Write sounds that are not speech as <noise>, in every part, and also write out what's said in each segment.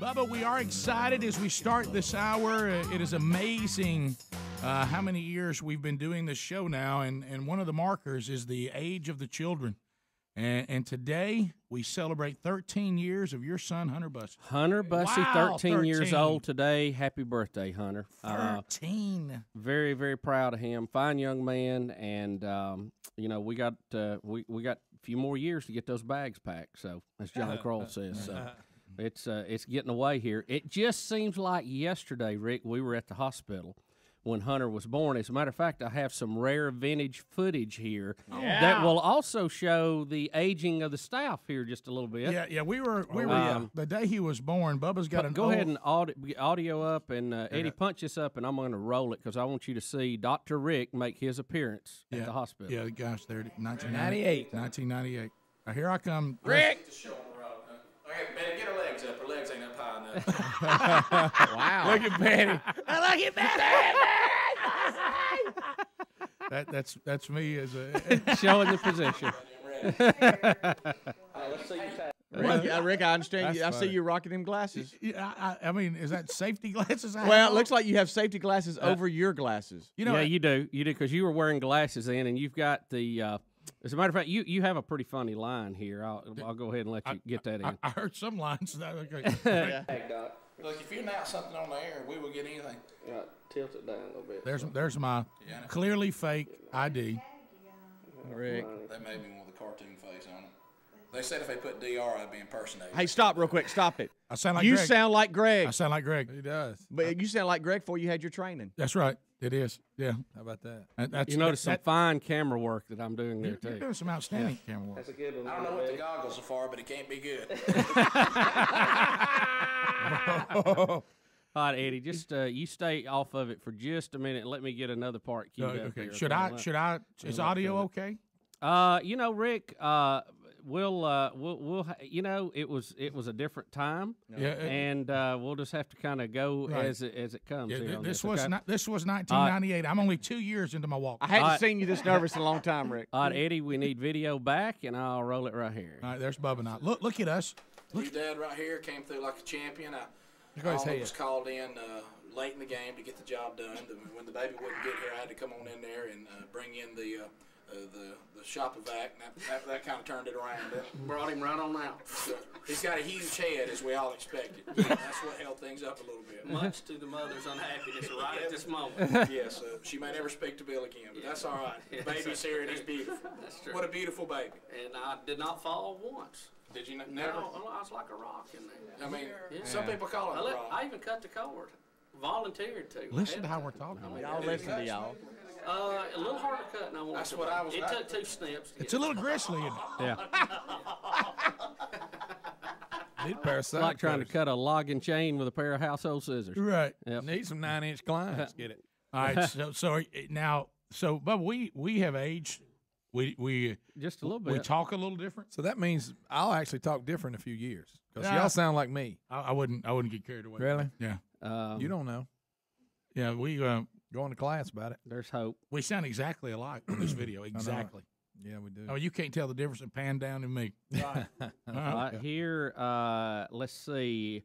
Bubba, we are excited as we start this hour. Uh, It is amazing uh, how many years we've been doing this show now, and, and one of the markers is the age of the children. And, and today we celebrate 13 years of your son, Hunter Bussey. Hunter Bussey, Wow, 13, years old today. Happy birthday, Hunter. Uh, 13. very, very proud of him. Fine young man, and um, you know we got uh, we we got a few more years to get those bags packed. So as John <laughs> Croyle says, so <laughs> it's uh, it's getting away here. It just seems like yesterday, Rick, we were at the hospital when Hunter was born. As a matter of fact, I have some rare vintage footage here that will also show the aging of the staff here just a little bit. Yeah, yeah, we were we were Um, the day he was born. Bubba's got an Go old, ahead and audio, audio up, and uh, Eddie, punch this up, and I'm going to roll it because I want you to see Dr. Rick make his appearance yeah, at the hospital. Yeah, gosh, there, it is, 1998. 1998. Now, here I come. Rick! Okay, Betty, get her legs up. Her legs <laughs> ain't Look at enough. <laughs> Wow. Look at Betty. That, that's that's me as a. <laughs> Showing the position. Rick, uh, Rick, I understand. You. I That's see you rocking them glasses. Yeah, I, I I mean, is that safety glasses? I Well, have it looks like you have safety glasses over your glasses. you know. yeah, you do, you do, because you were wearing glasses then, and you've got the. Uh, as a matter of fact, you, you have a pretty funny line here. I'll, I'll go ahead and let you get that in. I, I heard some lines. <laughs> That, okay. <laughs> Look, if you announce something on the air, we will get anything. tilt it down a little bit. There's there's my clearly fake ID. Rick. They made me with a cartoon face on it. They said if they put DR, I'd be impersonated. Hey, stop real quick. Stop it. I sound like you Greg. sound like Greg, I sound like Greg. He does. but you sound like Greg before you had your training. That's right. It is. Yeah. How about that? That- that's, You notice some that, fine camera work that I'm doing there You're too. doing some outstanding camera work. That's a good one. I don't know what the goggles are for, but it can't be good. <laughs> <laughs> All right, Eddie, just uh, you stay off of it for just a minute. and Let me get another part queued Uh, up okay. here, Should? I? Should I? Is audio okay? Uh, you know, Rick, uh, we'll, uh, we'll, we'll, ha- you know, it was, it was a different time, Yeah. uh, and uh, we'll just have to kind of go Right. as it as it comes. yeah, here th- this this was okay? not. This was 1998. I'm only two years into my walk. I hadn't All right. seen you this nervous in a long time, Rick. <laughs> All right, Eddie, we need video back, and I'll roll it right here. All right. There's Bubba now. Look. Look at us. Look. Your dad right here came through like a champion. I, Look at I was called in uh, late in the game to get the job done. The, when the baby wouldn't get here, I had to come on in there and uh, bring in the uh, the the shop evac. And that, that, that kind of turned it around. That brought him right on out. So, he's got a huge head, as we all expected. That's what held things up a little bit. Much to the mother's unhappiness right at this moment. <laughs> yes, uh, she may never speak to Bill again, but that's all right. The baby's here and he's beautiful. That's true. What a beautiful baby. And I did not fall once. Did you n- never? I was like a rock in there. I mean, some people call it a rock. I even cut the cord. Volunteered to. Listen to how we're talking. Y'all listen to y'all. Uh, a little harder cut than I wanted That's to what be. I was- It took two snips. To It's a little gristly. yeah. <laughs> Need a pair of It's like trying to cut a logging chain with a pair of household scissors. Right. Yep. Need some nine inch Kleins. Get it. <laughs> All right. <laughs> So so now so but we we have aged. We we Just a little bit. we talk a little different. So that means I'll actually talk different in a few years because Yeah. y'all sound like me. I, I wouldn't I wouldn't get carried away. Really? Yeah. Um, You don't know. Yeah. We uh, Going to class about it. There's hope. we sound exactly alike in this video. <clears throat> Exactly. Yeah, we do. Oh, you can't tell the difference in Pan Down and me. Uh-huh. <laughs> Right here, uh, let's see.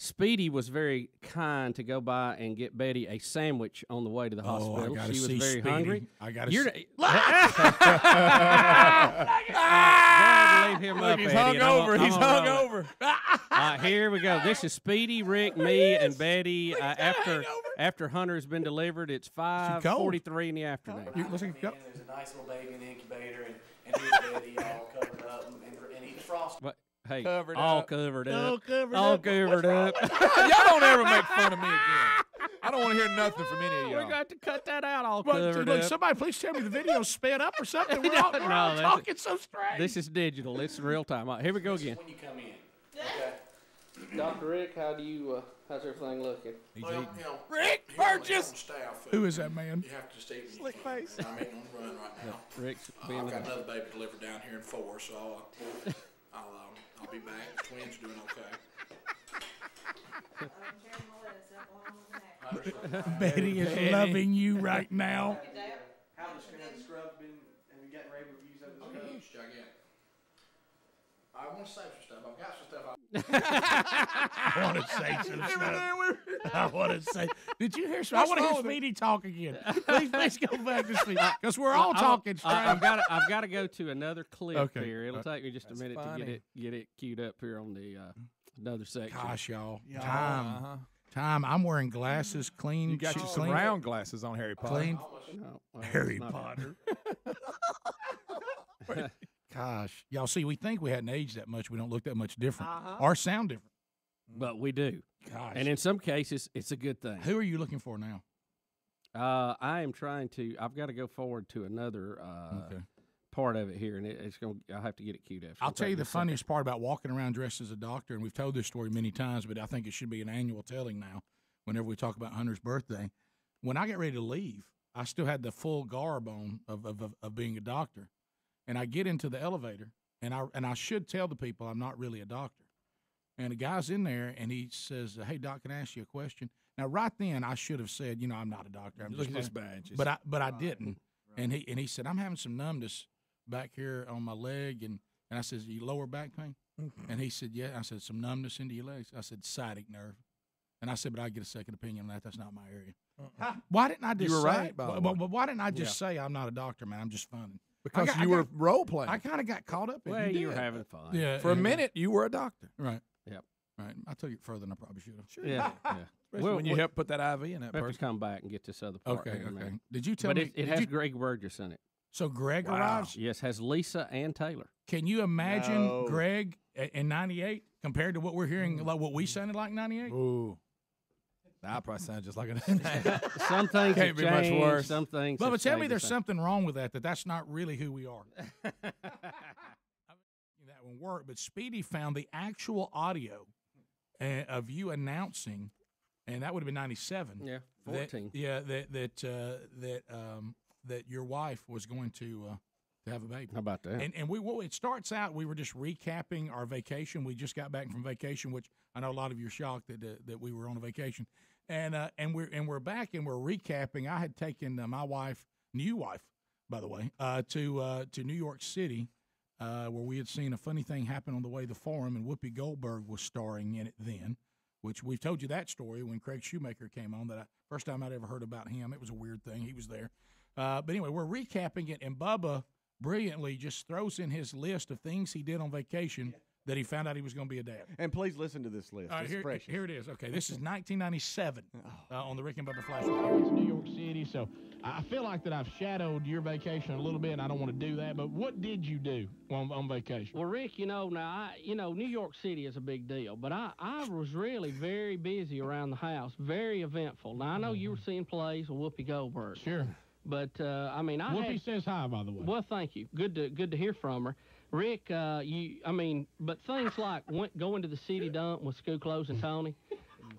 Speedy was very kind to go by and get Betty a sandwich on the way to the Oh, hospital. gotta she was very Speedy. hungry. I gotta You're see- Go ahead leave him Look, <laughs> up. he's Eddie, hung and I'm over. He's I'm hung over. All right, here we go. This is Speedy, Rick, <laughs> me, and Betty. Uh, after after Hunter's been delivered, it's five cold. forty-three in the afternoon. You, listen, go. There's a nice little baby in the incubator, and, and here's Betty all covered up and, and eating frosting. But hey, Covered all up. covered up, All covered all up. covered up. <laughs> y'all don't ever make fun of me again. I don't want to hear nothing from any of y'all. got to cut that out. All But, covered look, up. somebody please tell me the video sped up or something. We're <laughs> all, we're No, all talking so strange. This is digital. This is real time. All right, here we go again. When you come in. Okay. Dr. Rick, how do you? Uh, how's everything looking? He's Well, eating. you know, Rick here on Burgess. Staff, Who is that man? You have to just eat. Slick face. I'm eating on the run right now. Rick's Uh, I've got another baby delivered down here in four, so I'll, uh, <laughs> I'll, um, I'll be back. The twins are doing okay. Betty is loving you right now. How the scrub been? Have you gotten rave reviews of this? Huge, gigantic. I want to save some stuff. I've got some stuff. I, <laughs> I want to say some stuff. I want to say. Did you hear? Some, I want to hear Speedy talk again. <laughs> Please, please go back to Speedy because we're all I- I- talking I, straight. have got to, I've got to go to another clip Okay. here. It'll Uh, take me just a That's minute to get it get it queued up here on the uh, another section. Gosh, y'all. Uh Time, huh. time. I'm wearing glasses, clean. You got you some round glasses on, Harry Potter. Clean. No, well, Harry Potter. <laughs> Gosh, y'all see, we think we hadn't aged that much. We don't look that much different or sound different. But we do, Gosh. and in some cases, it's a good thing. who are you looking for now? Uh, I am trying to. I've got to go forward to another uh, Okay. part of it here, and it, it's going. to I'll have to get it queued up. I'll tell you the a second. funniest part about walking around dressed as a doctor, and we've told this story many times, but I think it should be an annual telling now. Whenever we talk about Hunter's birthday, when I get ready to leave, I still had the full garb on of of, of, of being a doctor, and I get into the elevator, and I and I should tell the people I'm not really a doctor, and the guy's in there, and he says, "Hey, doc, can I ask you a question?" Now, right then, I should have said, "You know, I'm not a doctor. I'm Look just at this playing." badge. but I but I didn't. <laughs> And he and he said, I'm having some numbness back here on my leg, and and I said, you lower back pain? <laughs> and he said, yeah. I said, some numbness into your legs. I said, sciatic nerve. And I said, but I get a second opinion on that. That's not my area. Uh-uh. Why didn't I just were say? right, by way. why didn't I just say I'm not a doctor, man? I'm just funning. Because got- I you were role playing. I kind of got caught up in Well, it. you were having fun. Yeah, For a minute, you were a doctor. Right. Yep. Right. I took it further than I probably should have. Sure. Yeah. yeah. <laughs> Well, when you we- helped put that IV in that We have to person. come back and get this other part. Okay. here in Okay. minute. Did you tell But me? it, it has you- Greg Burgess in it. so Greg Wow. arrives. Yes, has Lisa and Taylor. Can you imagine No. Greg in '98 compared to what we're Mm. hearing, like what we sounded like in '98? Ooh. I probably sound just like an. <laughs> Some things Can't be much changed, worse. Some things. But, but tell me there's same. something wrong with that, that that's not really who we are. <laughs> <laughs> that won't work. But Speedy found the actual audio uh, of you announcing, and that would have been 97. Yeah, that- 14. yeah, that, that, uh, that, um, that your wife was going to, uh, to have a baby. How about that? And and we well, it starts out we were just recapping our vacation. We just got back from vacation, which I know a lot of you are shocked that uh, that we were on a vacation, and uh, and we're and we're back and we're recapping. I had taken uh, my wife, new wife, by the way, uh, to uh, to New York City, uh, where we had seen a funny thing happen on the way to the forum, and Whoopi Goldberg was starring in it then. Which we've told you that story when Craig Shoemaker came on. That I, first time I'd ever heard about him. It was a weird thing. He was there, uh, but anyway, we're recapping it, and Bubba brilliantly just throws in his list of things he did on vacation that he found out he was going to be a dad. And please listen to this list. All right, it's here, precious. here it is. Okay, this is 1997 <laughs> uh, on the Rick and Bubba Flash. Report. It's New York City, so I I feel like that I've shadowed your vacation a little bit, and I don't want to do that. But what did you do on, on vacation? Well, Rick, you know, now, I, you know, New York City is a big deal, but I, I was really very busy around the house, very eventful. Now, I know you were seeing plays with Whoopi Goldberg, Sure. But, uh, I mean, I Whoopi had, says hi, by the way. well, thank you. Good to, good to hear from her. Rick, uh, you, I mean, but things like went, going to the city dump with School Clothes <laughs> and Tony,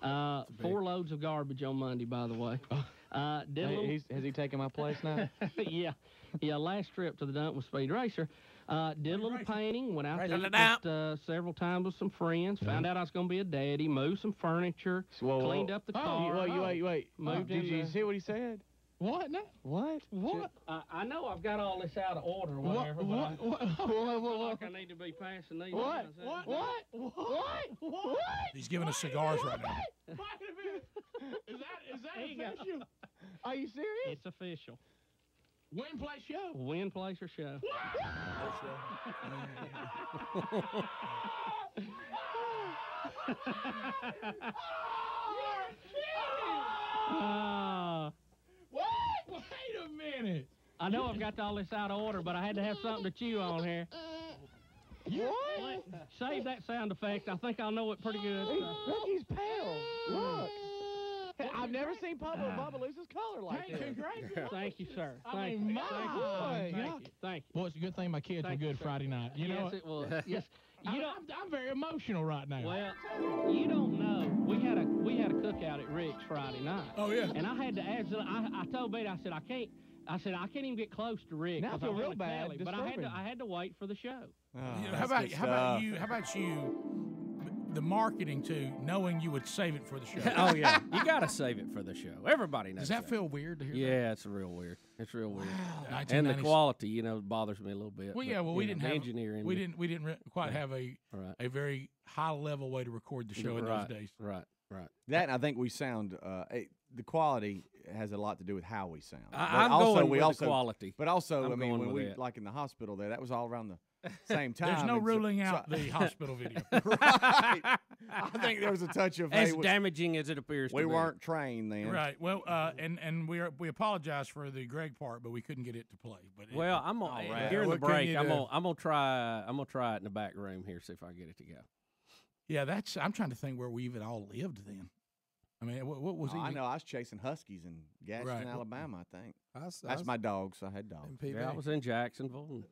uh, four loads of garbage on Monday, by the way. Uh, did Hey, little, he's, has he taken my place now? <laughs> yeah, yeah. Last trip to the dump with Speed Racer. Uh, did a little painting. Went out Racer to the eat dump. with, uh, several times with some friends. Found out I was going to be a daddy. Moved some furniture. Whoa, whoa. Cleaned up the Oh, car. wait, wait, wait. Moved Did you the- see what he said? What? No. What? What? I, I know I've got all this out of order or whatever, What? but What? I What? feel What? like I need to be passing these. What? around. Is What? What? What? What? He's giving us cigars right now. Wait a minute. Is that is that There you go. official? Are you serious? It's official. Win play show. Win, place, or show. Uh, <laughs> <laughs> What? Wait a minute. I know I've got all this out of order, but I had to have something to chew on here. What? Save that sound effect. I think I'll know it pretty good. so. Look, he's pale. Look. I've never seen Pablo Bubba lose his color like Hey, this. congratulations. Thank you, sir. I Thank mean, you. my Thank you. boy. Thank you. Thank you. Boy, it's a good thing my kids Thank were good sir. Friday night. You know yes, what? it was. <laughs> Yes. I- You don't. I'm, I'm very emotional right now. Well, you don't know. We had a we had a cookout at Rick's Friday night. Oh yeah. And I had to ask. I, I told Betty. I said I can't. I said I can't even get close to Rick. Now I 'cause feel real bad tell him." But I had to. I had to wait for the show. Oh, You know, how about how about you? How about you? The marketing too, knowing you would save it for the show. <laughs> oh yeah, you gotta save it for the show. Everybody knows. Does that feel weird to hear? Yeah, it's real weird. It's real weird. that? And the quality, you know, bothers me a little bit. Well, but, yeah. Well, we know, didn't the have engineering. We didn't. We didn't re- quite have a Right. a very high level way to record the show in right, those days. Right. Right. That I think we sound uh, the quality has a lot to do with how we sound. I, I'm also, going we with the also, quality. But also, I'm I mean, when we that. like in the hospital there, that was all around the <laughs> same time. There's no and so- ruling so- out the <laughs> hospital video. <laughs> right. I think there was a touch of As hey, damaging as it appears we to weren't trained then. Right. Well, uh, and and we are, we apologize for the Greg part, but we couldn't get it to play. But it- Well, I'm gonna All right. during What the break. I'm gonna I'm gonna try I'm gonna try it in the back room here, see if I get it to go. yeah, that's. I'm trying to think where we even all lived then. I mean, what, what was Oh, he? I know. I was chasing huskies in Gadsden, Right. Alabama. I think I I that's was my dogs. I had dogs. in Yeah, I was in Jacksonville.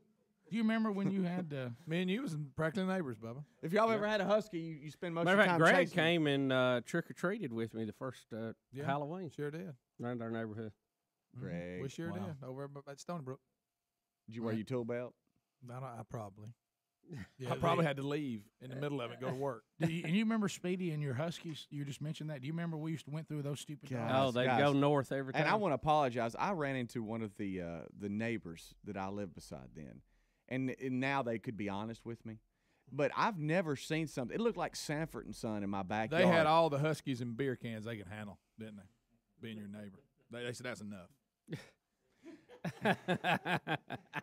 Do you remember when you had? Uh, <laughs> Me and you was practically neighbors, Bubba. If y'all ever had a husky, you, you spend most matter of of your fact, time Greg chasing. came and uh, trick or treated with me the first uh, Yeah. Halloween Sure did. around our neighborhood. Greg, We sure Wow. did. Over at- at Stony Brook. did you wear your tool belt? I, don't, I probably. Yeah, I probably they- had to leave in the middle of it, go to work. Do you, and you remember Speedy and your Huskies? You just mentioned that. Do you remember we used to went through those stupid? God. dogs? oh, they guys. go north every time. And I want to apologize. I ran into one of the uh, the neighbors that I lived beside then, and, and now they could be honest with me. But I've never seen something. It looked like Sanford and Son in my backyard. They had all the Huskies and beer cans they could handle, didn't they? Being your neighbor. They, they said that's enough. <laughs>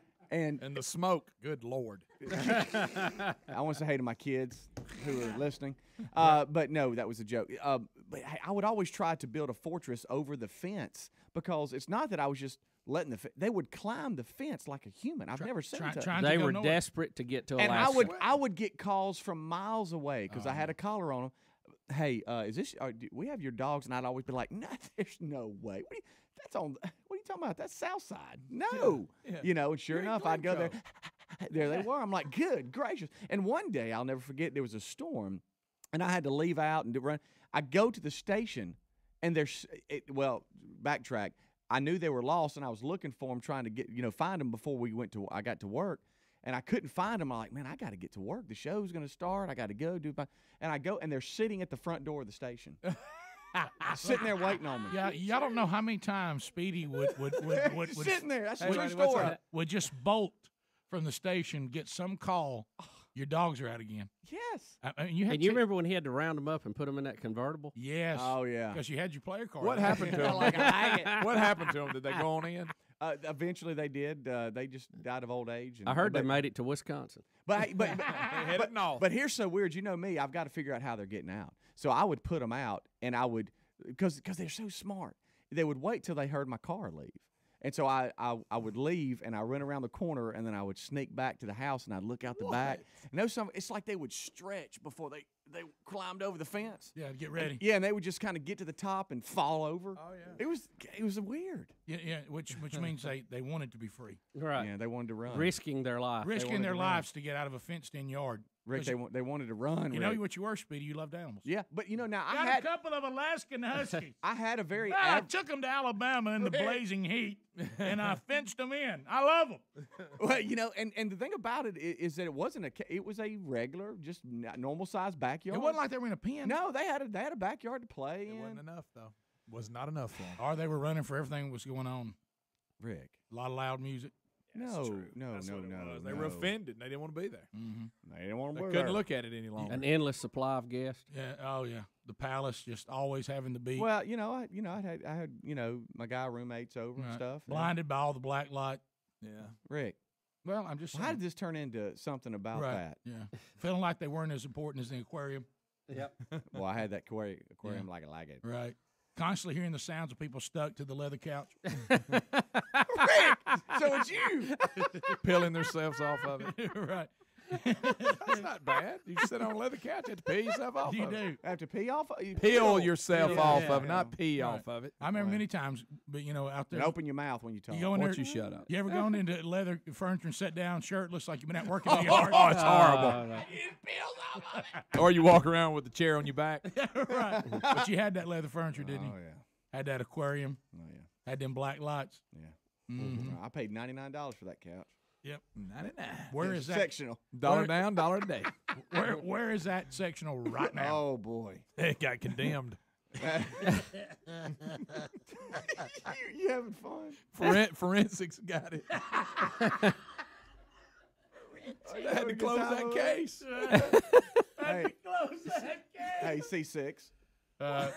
<laughs> and And the smoke, good Lord. <laughs> I want to say hey to my kids who are listening. Uh, but no, that was a joke. Uh, but I I would always try to build a fortress over the fence because it's not that I was just letting the. Fe- they would climb the fence like a human. I've never seen try- that. trying to they were north. desperate to get to and I would I would get calls from miles away because I Uh-huh. had a collar on them. Hey, uh, is this? Uh, do we have your dogs? And I'd always be like, No, <laughs> there's no way. What you, that's on. You talking about? That's South Side. No, yeah. you know. And sure You're enough, I'd go there. <laughs> There they <laughs> were. I'm like, good gracious. And one day, I'll never forget. There was a storm, and I had to leave out and run. I go to the station, and there's it, well, backtrack. I knew they were lost, and I was looking for them, trying to get you know find them before we went to. I got to work, and I couldn't find them. I'm like, man, I got to get to work. The show's going to start. I got to go do. My, and I go, and they're sitting at the front door of the station, <laughs> sitting there waiting on me. Yeah, y'all don't know how many times Speedy would would would would, would, <laughs> sitting there. That's a true story. up? would just bolt from the station, get some call. Your dogs are out again. Yes. I, I mean, you had and you to- remember when he had to round them up and put them in that convertible? Yes. Oh yeah. Because you had your player card. What happened to <laughs> them? Like <laughs> what happened to them? Did they go on in? Uh, eventually, they did. Uh, they just died of old age. And, I heard they but, made it to Wisconsin. But, hey, but, but, but, but here's so weird. You know me. I've got to figure out how they're getting out. So I would put them out, and I would because because they're so smart. They would wait till they heard my car leave, and so I, I I would leave and I run around the corner, and then I would sneak back to the house, and I'd look out the back. And those some it's like they would stretch before they they climbed over the fence. Yeah, get ready. Yeah, and they would just kind of get to the top and fall over. Oh, yeah. It was it was weird. Yeah, yeah, which which means they, they wanted to be free, Right. Yeah, they wanted to run. Risking their life. risking their to run. lives to get out of a fenced-in yard. Rick, 'Cause they wa- they wanted to run. You know what you were, Speedy? You loved animals. Yeah, but you know now I had a couple of Alaskan <laughs> Huskies. I had a very ah, I av- took them to Alabama in the blazing heat, <laughs> and I fenced them in. I love them. well, you know, and, and the thing about it is, is that it wasn't a it was a regular, just normal sized backyard. It wasn't like they were in a pen. no, they had a they had a backyard to play It in. wasn't enough though. Was not enough for them. Or they were running for everything that was going on. Rick, A lot of loud music. No, no, That's no, what it no, was. They no. were offended. They didn't want to be there. Mm-hmm. They didn't want to. They to couldn't look at it any longer. An endless supply of guests. Yeah. Oh yeah. The palace just always having to be Well, you know, I you know I had I had you know my guy roommates over and stuff. and- blinded by all the black light. yeah. Rick, Well, I'm just well, how saying. did this turn into something about right. that? Yeah. Feeling like they weren't as important as the aquarium. Yep. <laughs> Well, I had that aquarium, aquarium like I like it. Right. Constantly hearing the sounds of people stuck to the leather couch. <laughs> so it's you. <laughs> Peeling themselves off of it. <laughs> right. <laughs> That's not bad. You sit on a leather couch. You have to peel yourself off You of it. do. I have to pee off. You Peel yourself Yeah, off yeah, of it, not pee Right. off of it. I remember Right. many times, but you know, out there. and open your mouth when you talk. You go in Why there. don't you shut up? You ever gone into leather furniture and sat down, shirt looks like you've been out working <laughs> in the Oh, it's horrible. <laughs> Uh, or you walk around with the chair on your back. right. But you had that leather furniture, didn't you? Oh yeah. Had that aquarium. Oh yeah. Had them black lights. Yeah. Mhm. I paid ninety nine dollars for that couch. Yep. 99. Where is that? Sectional. Dollar Where- down, dollar a day. <laughs> Where where is that sectional right now? Oh boy. It got condemned. <laughs> you, you having fun? Foren- forensics got it. <laughs> I had to close that case. Hey, hey, C6. Uh,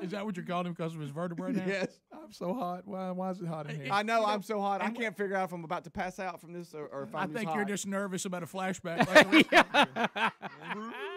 is that what you're calling him because of his vertebrae now? Yes. I'm so hot. Why, why is it hot in here? I know I'm so hot. I can't figure out if I'm about to pass out from this or, or if I'm I'm think just you're just nervous about a flashback. <laughs> Like <laughs>